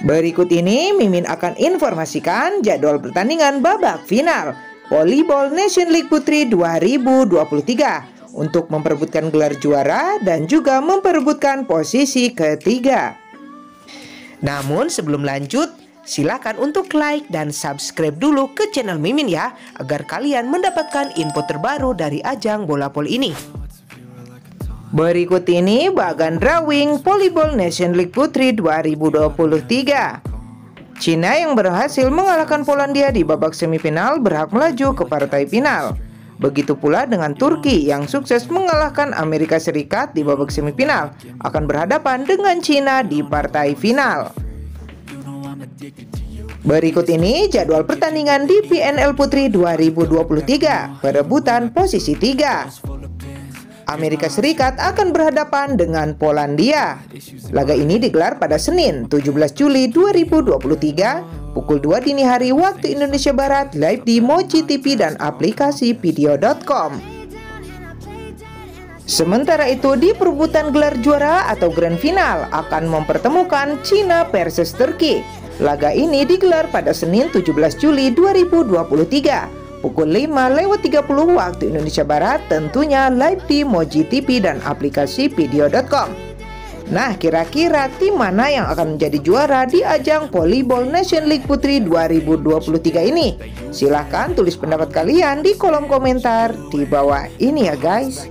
Berikut ini Mimin akan informasikan jadwal pertandingan babak final Volleyball Nation League Putri 2023 untuk memperebutkan gelar juara dan juga memperebutkan posisi ketiga. Namun sebelum lanjut, silakan untuk like dan subscribe dulu ke channel Mimin ya agar kalian mendapatkan info terbaru dari ajang bola poli ini. Berikut ini bagan drawing Volleyball Nation League Putri 2023. Cina yang berhasil mengalahkan Polandia di babak semifinal berhak melaju ke partai final. Begitu pula dengan Turki yang sukses mengalahkan Amerika Serikat di babak semifinal akan berhadapan dengan Cina di partai final. Berikut ini jadwal pertandingan di PNL Putri 2023 perebutan posisi 3. Amerika Serikat akan berhadapan dengan Polandia. Laga ini digelar pada Senin 17 Juli 2023 pukul 2 dini hari waktu Indonesia Barat live di Mochi TV dan aplikasi video.com. Sementara itu di perebutan gelar juara atau grand final akan mempertemukan Cina versus Turki. Laga ini digelar pada Senin 17 Juli 2023 pukul 5 lewat 30 waktu Indonesia Barat tentunya live di Moji TV dan aplikasi video.com. Nah, kira-kira tim mana yang akan menjadi juara di ajang Volleyball Nation League Putri 2023 ini? Silahkan tulis pendapat kalian di kolom komentar di bawah ini ya guys.